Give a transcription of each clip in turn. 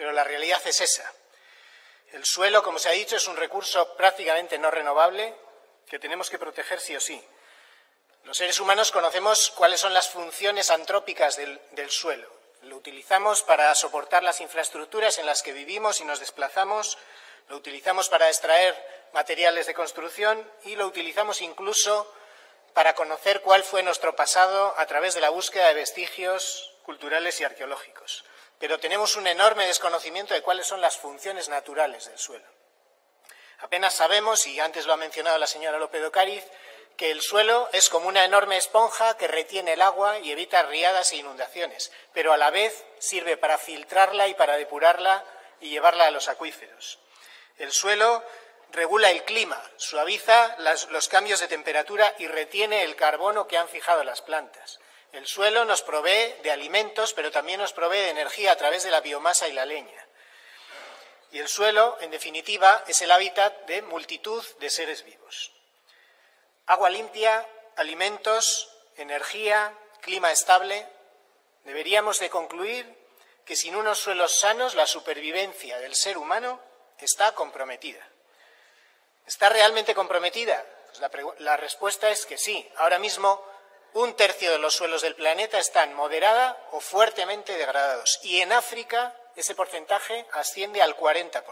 pero la realidad es esa. El suelo, como se ha dicho, es un recurso prácticamente no renovable que tenemos que proteger sí o sí. Los seres humanos conocemos cuáles son las funciones antrópicas del, del suelo. Lo utilizamos para soportar las infraestructuras en las que vivimos y nos desplazamos, lo utilizamos para extraer materiales de construcción y lo utilizamos incluso para conocer cuál fue nuestro pasado a través de la búsqueda de vestigios culturales y arqueológicos. Pero tenemos un enorme desconocimiento de cuáles son las funciones naturales del suelo. Apenas sabemos, y antes lo ha mencionado la señora López de Ocariz, que el suelo es como una enorme esponja que retiene el agua y evita riadas e inundaciones, pero a la vez sirve para filtrarla y para depurarla y llevarla a los acuíferos. El suelo regula el clima, suaviza los cambios de temperatura y retiene el carbono que han fijado las plantas. El suelo nos provee de alimentos, pero también nos provee de energía a través de la biomasa y la leña. Y el suelo, en definitiva, es el hábitat de multitud de seres vivos. Agua limpia, alimentos, energía, clima estable. Deberíamos de concluir que sin unos suelos sanos la supervivencia del ser humano está comprometida. ¿Está realmente comprometida? Pues la, la, respuesta es que sí. Ahora mismo un tercio de los suelos del planeta están moderada o fuertemente degradados. Y en África ese porcentaje asciende al 40%.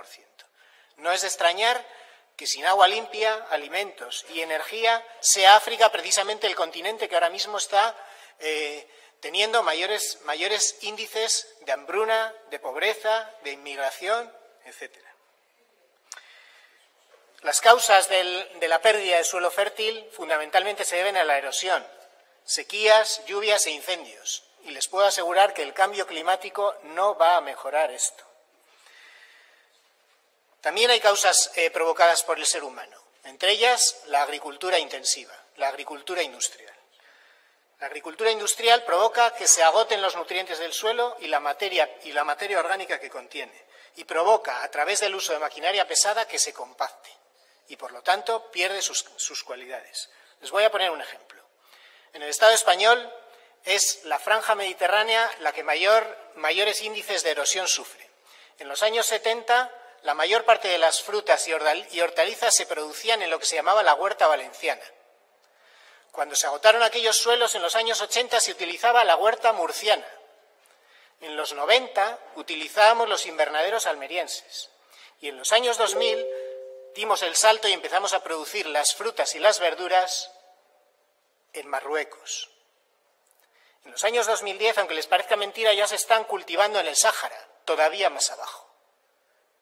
No es de extrañar que sin agua limpia, alimentos y energía sea África precisamente el continente que ahora mismo está eh, teniendo mayores, mayores índices de hambruna, de pobreza, de inmigración, etcétera. Las causas de la pérdida de suelo fértil fundamentalmente se deben a la erosión, sequías, lluvias e incendios. Y les puedo asegurar que el cambio climático no va a mejorar esto. También hay causas eh, provocadas por el ser humano, entre ellas la agricultura intensiva, la agricultura industrial. La agricultura industrial provoca que se agoten los nutrientes del suelo y la materia, orgánica que contiene, y provoca, a través del uso de maquinaria pesada, que se compacte y, por lo tanto, pierde sus cualidades. Les voy a poner un ejemplo. En el Estado español es la franja mediterránea la que mayor, mayores índices de erosión sufre. En los años 70, la mayor parte de las frutas y hortalizas se producían en lo que se llamaba la huerta valenciana. Cuando se agotaron aquellos suelos, en los años 80 se utilizaba la huerta murciana. En los 90 utilizábamos los invernaderos almerienses. Y en los años 2000 dimos el salto y empezamos a producir las frutas y las verduras en Marruecos. En los años 2010, aunque les parezca mentira, ya se están cultivando en el Sáhara, todavía más abajo,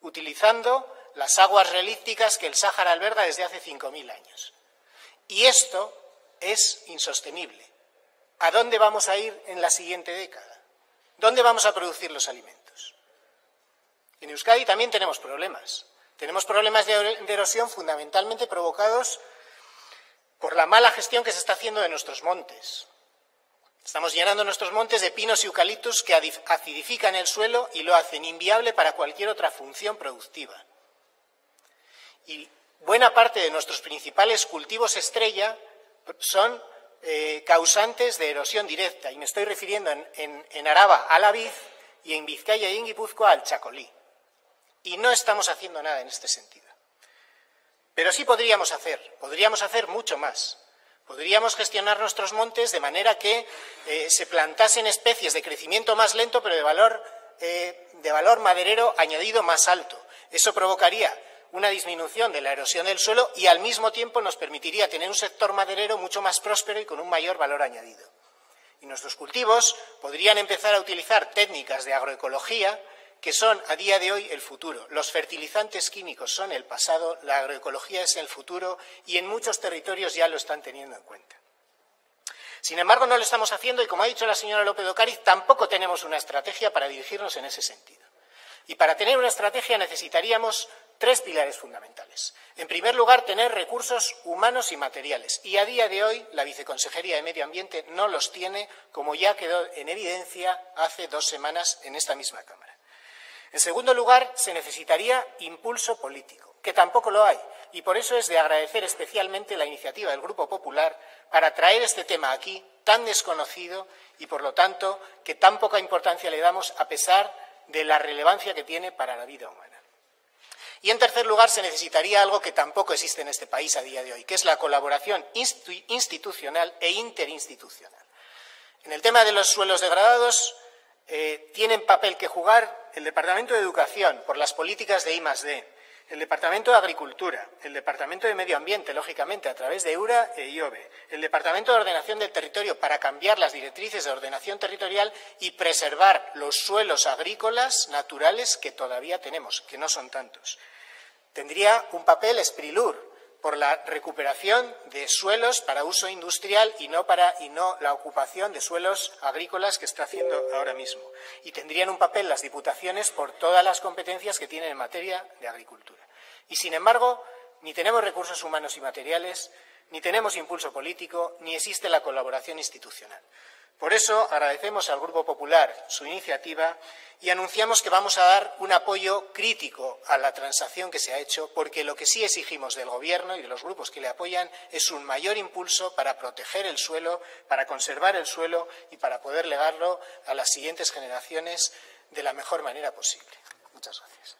utilizando las aguas relícticas que el Sáhara alberga desde hace 5.000 años. Y esto es insostenible. ¿A dónde vamos a ir en la siguiente década? ¿Dónde vamos a producir los alimentos? En Euskadi también tenemos problemas. Tenemos problemas de erosión fundamentalmente provocados por la mala gestión que se está haciendo de nuestros montes. Estamos llenando nuestros montes de pinos y eucaliptos que acidifican el suelo y lo hacen inviable para cualquier otra función productiva. Y buena parte de nuestros principales cultivos estrella son eh, causantes de erosión directa, y me estoy refiriendo en, en, Araba a la vid y en Vizcaya y en Guipúzcoa al chacolí. Y no estamos haciendo nada en este sentido. Pero sí podríamos hacer, podríamos hacer mucho más. Podríamos gestionar nuestros montes de manera que eh, se plantasen especies de crecimiento más lento, pero de valor, eh, de valor maderero añadido más alto. Eso provocaría una disminución de la erosión del suelo y al mismo tiempo nos permitiría tener un sector maderero mucho más próspero y con un mayor valor añadido. Y nuestros cultivos podrían empezar a utilizar técnicas de agroecología que son a día de hoy el futuro. Los fertilizantes químicos son el pasado, la agroecología es el futuro y en muchos territorios ya lo están teniendo en cuenta. Sin embargo, no lo estamos haciendo y, como ha dicho la señora López de Ocariz, tampoco tenemos una estrategia para dirigirnos en ese sentido. Y para tener una estrategia necesitaríamos tres pilares fundamentales. En primer lugar, tener recursos humanos y materiales. Y a día de hoy la Viceconsejería de Medio Ambiente no los tiene, como ya quedó en evidencia hace dos semanas en esta misma Cámara. En segundo lugar, se necesitaría impulso político, que tampoco lo hay, y por eso es de agradecer especialmente la iniciativa del Grupo Popular para traer este tema aquí, tan desconocido y, por lo tanto, que tan poca importancia le damos a pesar de la relevancia que tiene para la vida humana. Y en tercer lugar, se necesitaría algo que tampoco existe en este país a día de hoy, que es la colaboración institucional e interinstitucional. En el tema de los suelos degradados, eh, tienen papel que jugar el Departamento de Educación por las políticas de I+D, el Departamento de Agricultura, el Departamento de Medio Ambiente, lógicamente, a través de EURA e IOBE, el Departamento de Ordenación del Territorio para cambiar las directrices de ordenación territorial y preservar los suelos agrícolas naturales que todavía tenemos, que no son tantos. Tendría un papel Esprilur, por la recuperación de suelos para uso industrial y no, para, y no la ocupación de suelos agrícolas que está haciendo ahora mismo. Y tendrían un papel las diputaciones por todas las competencias que tienen en materia de agricultura. Y, sin embargo, ni tenemos recursos humanos y materiales, ni tenemos impulso político, ni existe la colaboración institucional. Por eso agradecemos al Grupo Popular su iniciativa y anunciamos que vamos a dar un apoyo crítico a la transacción que se ha hecho, porque lo que sí exigimos del Gobierno y de los grupos que le apoyan es un mayor impulso para proteger el suelo, para conservar el suelo y para poder legarlo a las siguientes generaciones de la mejor manera posible. Muchas gracias.